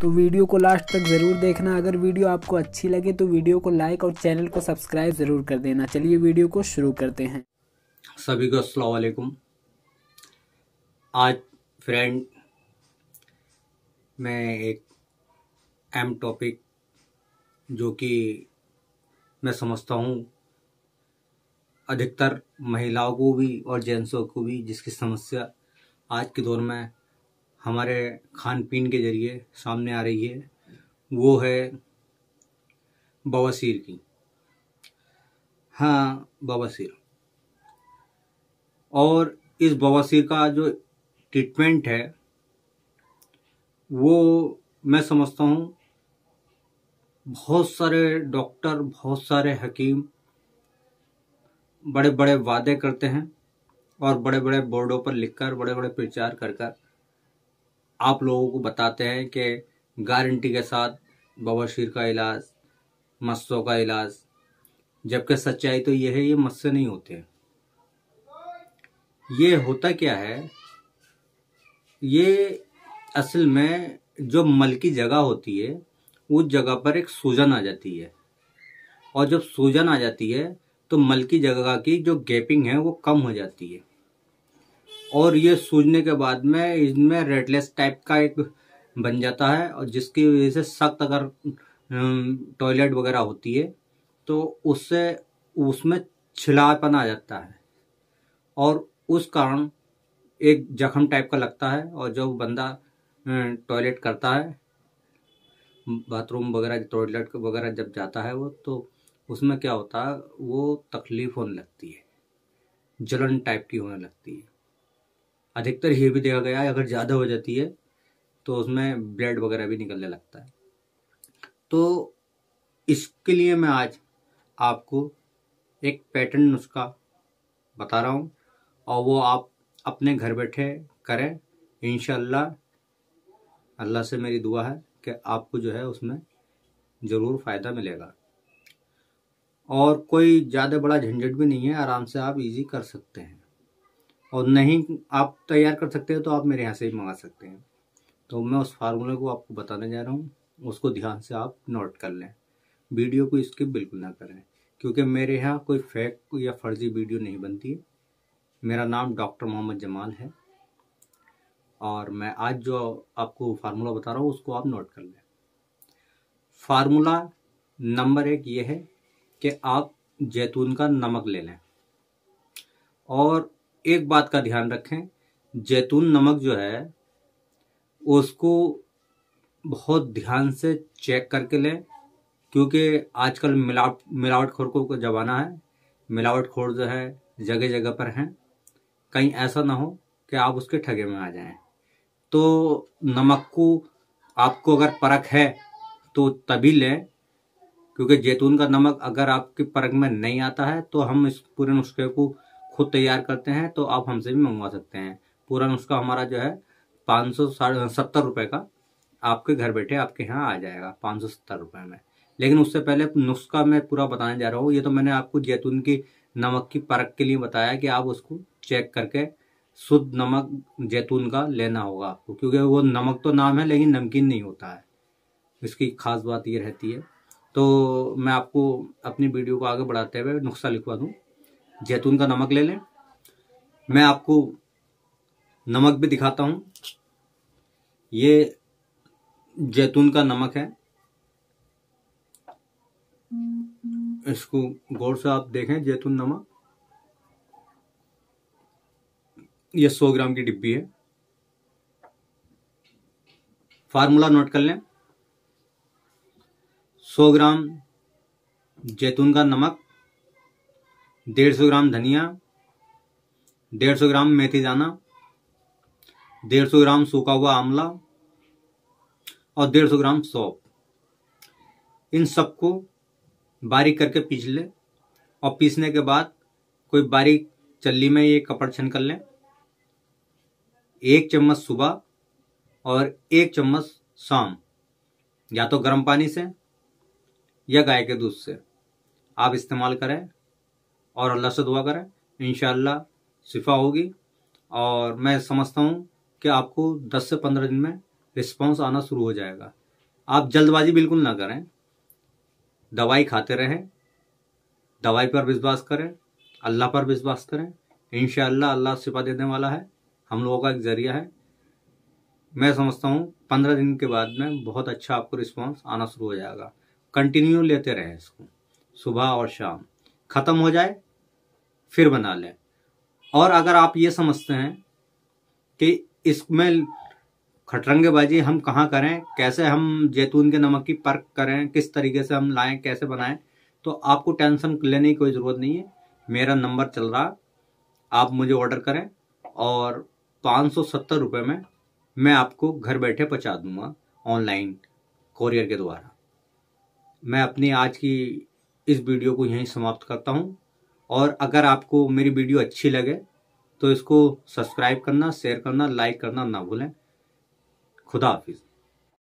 तो वीडियो को लास्ट तक ज़रूर देखना। अगर वीडियो आपको अच्छी लगे तो वीडियो को लाइक और चैनल को सब्सक्राइब ज़रूर कर देना। चलिए वीडियो को शुरू करते हैं। सभी को अस्सलाम वालेकुम। आज फ्रेंड मैं एक एम टॉपिक जो कि मैं समझता हूँ अधिकतर महिलाओं को भी और जेंट्सों को भी जिसकी समस्या आज के दौर में हमारे खान पीन के ज़रिए सामने आ रही है, वो है बवासीर की। हाँ बवासीर। और इस बवासीर का जो ट्रीटमेंट है, वो मैं समझता हूँ, बहुत सारे डॉक्टर बहुत सारे हकीम बड़े बड़े वादे करते हैं और बड़े बड़े बोर्डों पर लिखकर बड़े बड़े प्रचार कर कर आप लोगों को बताते हैं कि गारंटी के साथ बवाशीर का इलाज मस्सों का इलाज, जबकि सच्चाई तो यह है, ये मस्से नहीं होते ये होता क्या है? ये असल में जो मल की जगह होती है, उस जगह पर एक सूजन आ जाती है। और जब सूजन आ जाती है तो मल की जगह की जो गैपिंग है, वो कम हो जाती है। और ये सूजने के बाद में इसमें रेडलेस टाइप का एक बन जाता है और जिसकी वजह से सख्त अगर टॉयलेट वगैरह होती है तो उससे उसमें छिलापन आ जाता है। और उस कारण एक जख्म टाइप का लगता है और जो बंदा टॉयलेट करता है, बाथरूम वगैरह, टॉयलेट वगैरह जब जाता है वो तो उसमें क्या होता है, वो तकलीफ़ होने लगती है, जलन टाइप की होने लगती है। अधिकतर ये भी देखा गया है, अगर ज़्यादा हो जाती है तो उसमें ब्लड वगैरह भी निकलने लगता है। तो इसके लिए मैं आज आपको एक पैटर्न नुस्खा बता रहा हूँ, और वो आप अपने घर बैठे करें। इनशाला अल्लाह से मेरी दुआ है कि आपको जो है उसमें ज़रूर फ़ायदा मिलेगा। और कोई ज़्यादा बड़ा झंझट भी नहीं है, आराम से आप इजी कर सकते हैं। और नहीं आप तैयार कर सकते हो तो आप मेरे यहाँ से ही मंगा सकते हैं। तो मैं उस फार्मूले को आपको बताने जा रहा हूँ। उसको ध्यान से आप नोट कर लें। वीडियो को स्किप बिल्कुल ना करें, क्योंकि मेरे यहाँ कोई फेक या फर्जी वीडियो नहीं बनती है। मेरा नाम डॉक्टर मोहम्मद जमाल है। और मैं आज जो आपको फार्मूला बता रहा हूँ, उसको आप नोट कर लें। फार्मूला नंबर एक ये है कि आप जैतून का नमक ले लें। और एक बात का ध्यान रखें, जैतून नमक जो है, उसको बहुत ध्यान से चेक करके लें, क्योंकि आजकल मिलावट मिलावट खोर का ज़माना है मिलावट खोर जो है जगह जगह पर हैं। कहीं ऐसा ना हो कि आप उसके ठगे में आ जाएँ। तो नमक को, आपको अगर परख है तो तभी लें, क्योंकि जैतून का नमक अगर आपकी परख में नहीं आता है तो हम इस, पूरे नुस्खे को खुद तैयार करते हैं तो आप हमसे भी मंगवा सकते हैं। पूरा नुस्खा हमारा जो है, पाँच सौ सत्तर रुपये का आपके घर बैठे आपके यहाँ आ जाएगा, पाँच सौ सत्तर रुपये में। लेकिन उससे पहले नुस्खा मैं पूरा बताने जा रहा हूँ। ये तो मैंने आपको जैतून की, नमक की परख के लिए बताया कि आप उसको चेक करके शुद्ध नमक जैतून का लेना होगा आपको, क्योंकि वो नमक तो नाम है, लेकिन नमकीन नहीं होता है। इसकी खास बात ये रहती है। तो मैं आपको अपनी वीडियो को आगे बढ़ाते हुए नुस्खा लिखवा दूँ। जैतून का नमक ले लें। मैं आपको नमक भी दिखाता हूँ। ये जैतून का नमक है। इसको गौर से आप देखें, जैतून नमक। ये सौ ग्राम की डिब्बी है। फार्मूला नोट कर लें। सौ ग्राम जैतून का नमक। डेढ़ सौ ग्राम धनिया, डेढ़ सौ ग्राम मेथी दाना, डेढ़ सौ ग्राम सूखा हुआ आंवला और डेढ़ सौ ग्राम सौंप इन सबको बारीक करके पीस ले और पीसने के बाद कोई बारीक चल्ली में ये कपड़ छन कर लें। एक चम्मच सुबह और एक चम्मच शाम, या तो गर्म पानी से या गाय के दूध से। आप इस्तेमाल करें और अल्लाह से दुआ करें। इन शिफा होगी। और मैं समझता हूँ कि आपको 10 से 15 दिन में रिस्पांस आना शुरू हो जाएगा। आप जल्दबाजी बिल्कुल ना करें। दवाई खाते रहें। दवाई पर विश्वास करें। अल्लाह पर विश्वास करें। इन अल्लाह शिफा देने वाला है। हम लोगों का एक ज़रिया है। मैं समझता हूँ पंद्रह दिन के बाद में बहुत अच्छा आपको रिस्पांस आना शुरू हो जाएगा। कंटिन्यू लेते रहें इसको। सुबह और शाम। ख़त्म हो जाए फिर बना लें। और अगर आप ये समझते हैं कि इसमें खटरंगेबाजी हम कहाँ करें, कैसे हम जैतून के नमक की पर्क करें, किस तरीके से हम लाएँ, कैसे बनाएँ तो आपको टेंशन लेने की कोई ज़रूरत नहीं है। मेरा नंबर चल रहा, आप मुझे ऑर्डर करें और पाँच सौ सत्तर रुपये में मैं आपको घर बैठे पहुँचा दूँगा ऑनलाइन कोरियर के द्वारा। मैं अपनी आज की इस वीडियो को यहीं समाप्त करता हूँ। और अगर आपको मेरी वीडियो अच्छी लगे तो इसको सब्सक्राइब करना, शेयर करना, लाइक करना ना भूलें। खुदा हाफिज़।